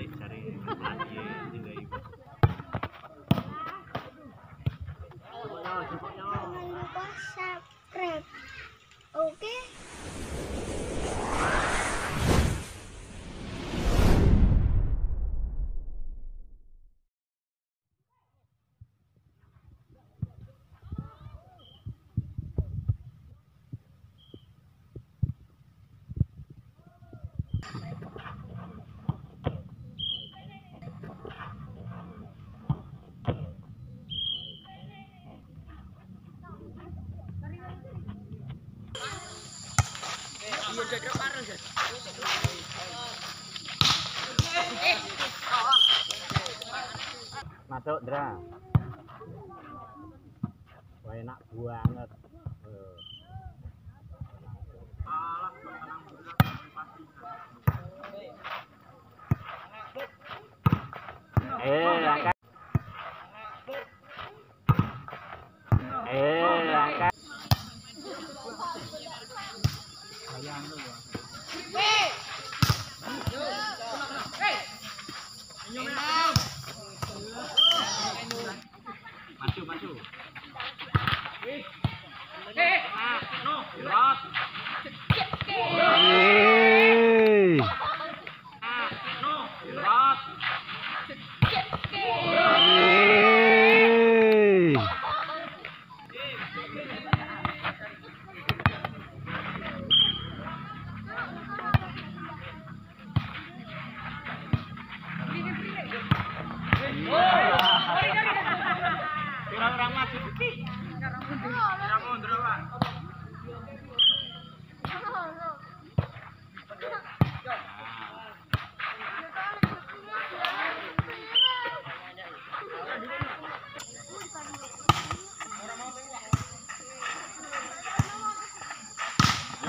சரி சரி Masuk, Dra. Wah, enak banget. Eh.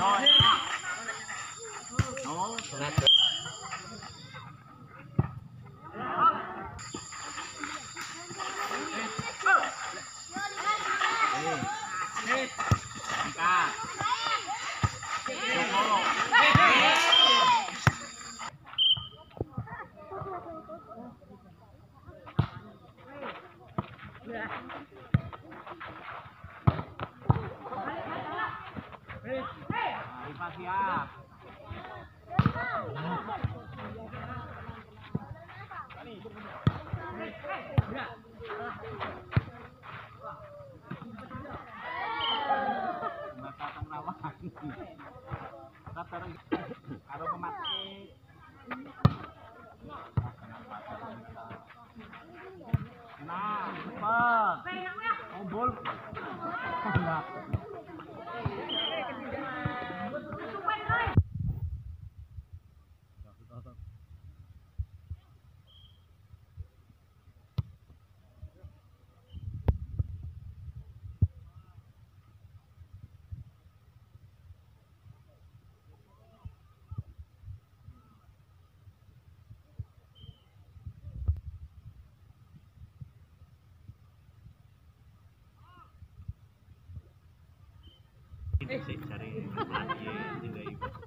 Yeah. Siap. Mata temrawan. Sabar karo. Nah, cepet. Ombol. Nah. शिक्षा रही है